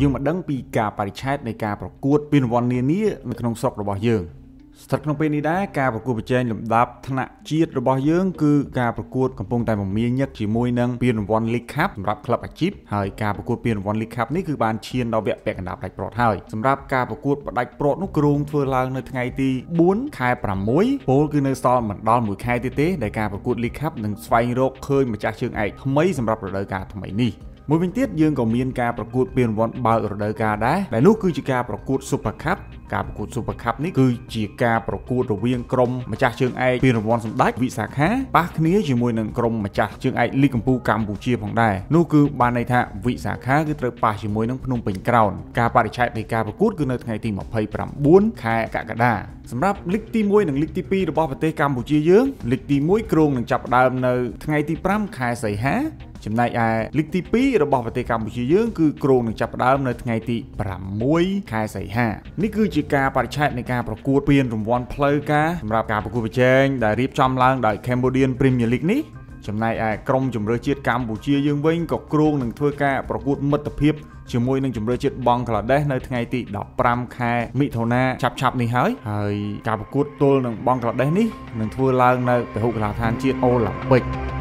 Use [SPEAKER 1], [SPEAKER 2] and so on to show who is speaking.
[SPEAKER 1] យើងមកដឹងពីការបរិច្ឆេទនៃការប្រកួតពានរង្វាន់នានានៅក្នុងស្រុករបស់យើងស្ថិតក្នុងពេលនេះដែរការប្រកួតប្រជែងលំដាប់ថ្នាក់ជាតិរបស់យើងគឺការប្រកួតកំពុងតែមមាញឹកជាមួយនឹងពានរង្វាន់ League Cup សម្រាប់ក្លឹបអាជីពហើយការប្រកួតពានរង្វាន់ League Cup នេះគឺបានឈានដល់វគ្គពាក់កណ្ដាលផ្ដាច់ព្រាត់ហើយសម្រាប់ការប្រកួតផ្ដាច់ព្រាត់នោះគ្រោងធ្វើឡើងនៅថ្ងៃទី4ខែ6ពលគឺនៅសល់មិនដល់មួយខែទៀតទេដែលការប្រកួត League Cup នឹងស្វែងរកឃើញម្ចាស់ជើងឯកថ្មីសម្រាប់រដូវកាលថ្មីនេះ មួយវិញទៀតយើងក៏មានការប្រកួតពានរង្វាន់បើករដូវកាលដែរដែលនោះគឺជាការប្រកួត Super Cup ការប្រកួត Super Cup នេះគឺជាការប្រកួតរវាងក្រុមម្ចាស់ជើងឯកពានរង្វាន់សម្ដេចវិសាខាប៉ះគ្នាជាមួយនឹងក្រុមម្ចាស់ជើងឯកលីកកម្ពុជាកម្ពុជាផងដែរនោះគឺបានន័យថាវិសាខាគឺត្រូវប៉ះជាមួយនឹងភ្នំពេញក្រោនការបរិច្ឆេទនៃការប្រកួតគឺនៅថ្ងៃទី29ខែកក្កដាសម្រាប់លីកទី1និងលីកទី2របស់ប្រទេសកម្ពុជាយើងលីកទី1គ្រោងនឹងចាប់ផ្ដើមនៅថ្ងៃទី5ខែសីហា ចំណែកឯលីកទី2របស់ប្រទេសកម្ពុជាយើងគឺគ្រោងនឹងចាប់ផ្ដើមនៅថ្ងៃទី6ខែសីហានេះគឺជាការបរិច្ឆេទនៃការប្រកួតពានរង្វាន់ផ្លូវការសម្រាប់ការប្រកួតប្រជែងដែលរៀបចំឡើងដោយ Cambodian Premier League នេះចំណែកឯក្រុមជម្រើសជាតិកម្ពុជាយើងវិញក៏គ្រោងនឹងធ្វើការប្រកួតមិត្តភាពជាមួយនឹងជម្រើសជាតិបង់ក្លាដេសនៅថ្ងៃទី15ខែមិថុនាឆាប់ឆាប់នេះហើយហើយការប្រកួតទល់នឹងបង់ក្លាដេសនេះនឹងធ្វើឡើងនៅពហុកីឡដ្ឋានជាតិអូឡ িম্প ពិក